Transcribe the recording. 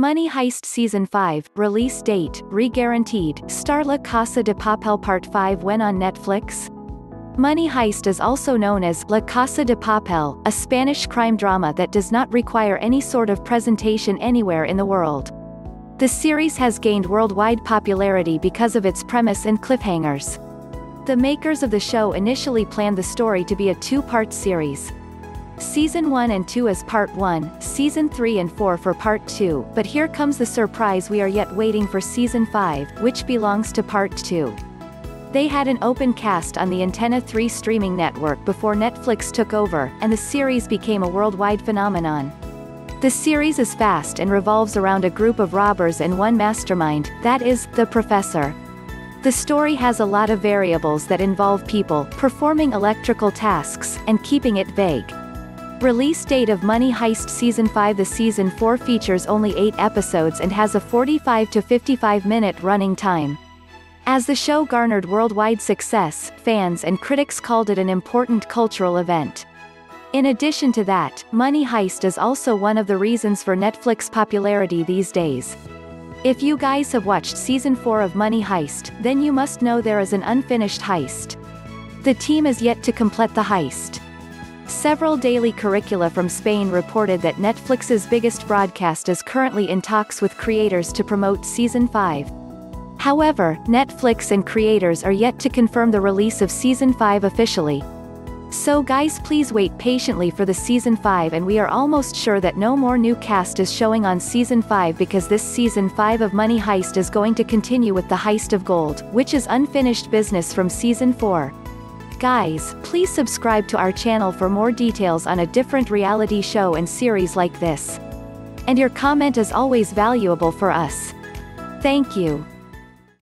Money Heist Season 5, release date, re-guaranteed, star La Casa de Papel Part 5 when on Netflix? Money Heist is also known as La Casa de Papel, a Spanish crime drama that does not require any sort of presentation anywhere in the world. The series has gained worldwide popularity because of its premise and cliffhangers. The makers of the show initially planned the story to be a two-part series. Season 1 and 2 as Part 1, Season 3 and 4 for Part 2, but here comes the surprise we are yet waiting for Season 5, which belongs to Part 2. They had an open cast on the Antena 3 streaming network before Netflix took over, and the series became a worldwide phenomenon. The series is fast and revolves around a group of robbers and one mastermind, that is, the Professor. The story has a lot of variables that involve people performing electrical tasks and keeping it vague. Release date of Money Heist Season 5 The Season 4 features only 8 episodes and has a 45 to 55 minute running time. As the show garnered worldwide success, fans and critics called it an important cultural event. In addition to that, Money Heist is also one of the reasons for Netflix popularity these days. If you guys have watched season 4 of Money Heist, then you must know there is an unfinished heist. The team is yet to complete the heist. Several daily curricula from Spain reported that Netflix's biggest broadcast is currently in talks with creators to promote Season 5. However, Netflix and creators are yet to confirm the release of Season 5 officially. So guys please wait patiently for the Season 5 and we are almost sure that no more new cast is showing on Season 5 because this Season 5 of Money Heist is going to continue with the Heist of Gold, which is unfinished business from Season 4. Guys, please subscribe to our channel for more details on a different reality show and series like this. And your comment is always valuable for us. Thank you.